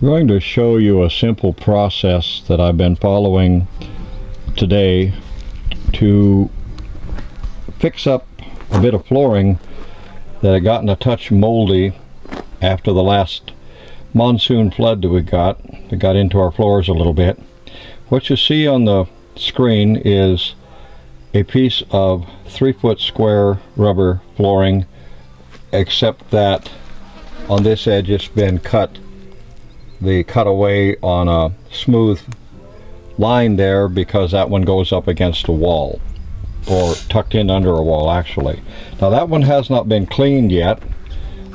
I'm going to show you a simple process that I've been following today to fix up a bit of flooring that had gotten a touch moldy after the last monsoon flood that we got that got into our floors a little bit. What you see on the screen is a piece of three foot square rubber flooring except that on this edge it's been cut the cutaway on a smooth line there because that one goes up against a wall or tucked in under a wall actually. Now that one has not been cleaned yet.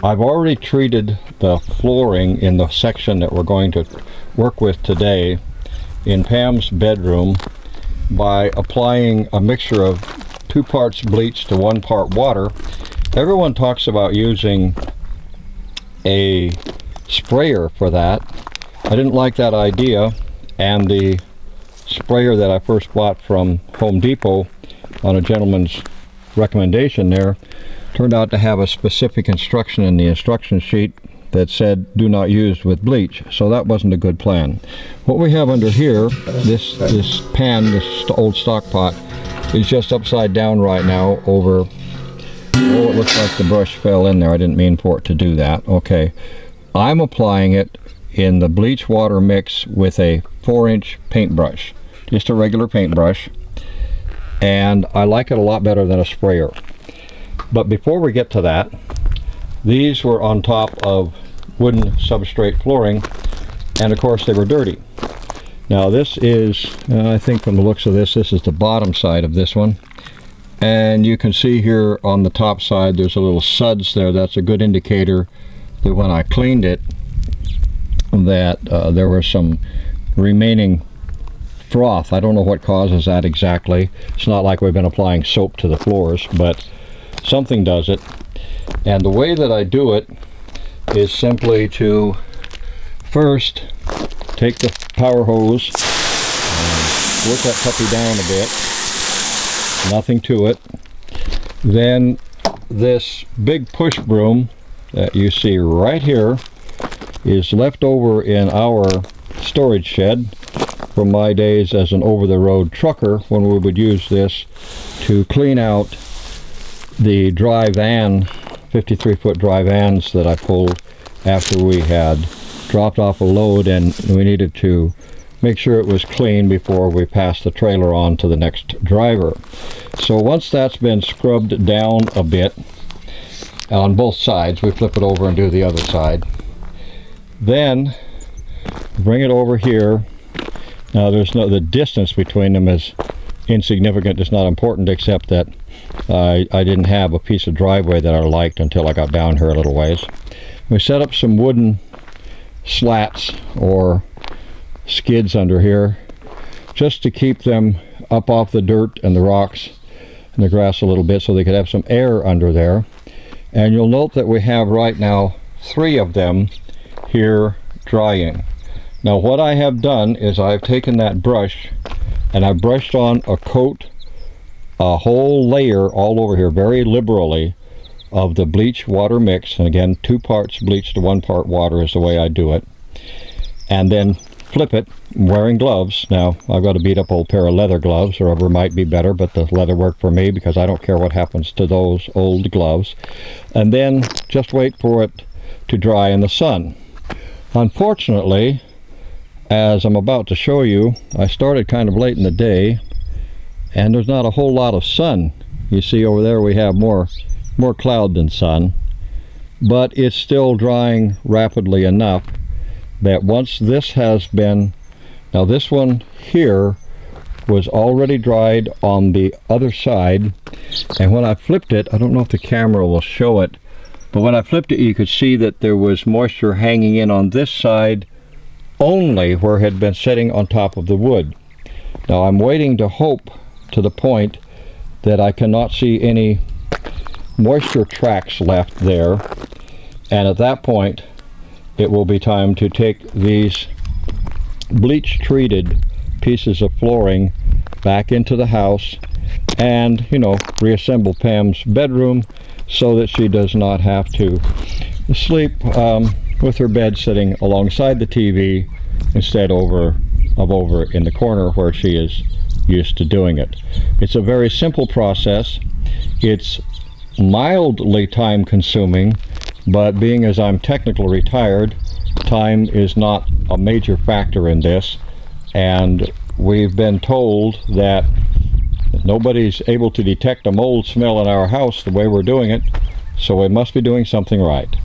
I've already treated the flooring in the section that we're going to work with today in Pam's bedroom by applying a mixture of two parts bleach to one part water. Everyone talks about using a sprayer for that. I didn't like that idea and the sprayer that I first bought from Home Depot on a gentleman's recommendation there turned out to have a specific instruction in the instruction sheet that said do not use with bleach. So that wasn't a good plan. What we have under here this this pan this old stock pot is just upside down right now over oh it looks like the brush fell in there. I didn't mean for it to do that. Okay I'm applying it in the bleach water mix with a four inch paintbrush just a regular paintbrush. And I like it a lot better than a sprayer. But before we get to that these were on top of wooden substrate flooring and of course they were dirty. Now this is uh, I think from the looks of this this is the bottom side of this one. And you can see here on the top side there's a little suds there. That's a good indicator that when I cleaned it that uh, there was some remaining froth. I don't know what causes that exactly. It's not like we've been applying soap to the floors but something does it. And the way that I do it is simply to first take the power hose and work that puppy down a bit nothing to it. Then this big push broom that you see right here is left over in our storage shed from my days as an over-the-road trucker when we would use this to clean out the dry van 53 foot dry vans that I pulled after we had dropped off a load and we needed to make sure it was clean before we passed the trailer on to the next driver. So once that's been scrubbed down a bit on both sides, we flip it over and do the other side. Then bring it over here. Now there's no, the distance between them is insignificant, it's not important except that I, I didn't have a piece of driveway that I liked until I got down here a little ways. We set up some wooden slats or skids under here just to keep them up off the dirt and the rocks and the grass a little bit so they could have some air under there. And you'll note that we have right now three of them here drying. Now what I have done is I've taken that brush and I've brushed on a coat a whole layer all over here very liberally of the bleach water mix and again two parts bleach to one part water is the way I do it and then flip it wearing gloves. Now I've got a beat up old pair of leather gloves or rubber might be better but the leather worked for me because I don't care what happens to those old gloves. And then just wait for it to dry in the sun. Unfortunately as I'm about to show you I started kind of late in the day and there's not a whole lot of sun. You see over there we have more more cloud than sun but it's still drying rapidly enough that once this has been now this one here was already dried on the other side and when I flipped it I don't know if the camera will show it but when I flipped it you could see that there was moisture hanging in on this side only where it had been sitting on top of the wood. Now I'm waiting to hope to the point that I cannot see any moisture tracks left there and at that point it will be time to take these bleach treated pieces of flooring back into the house and you know reassemble Pam's bedroom so that she does not have to sleep um, with her bed sitting alongside the TV instead over of over in the corner where she is used to doing it. It's a very simple process. It's mildly time consuming, but being as I'm technically retired, time is not a major factor in this. And we've been told that nobody's able to detect a mold smell in our house the way we're doing it, so we must be doing something right.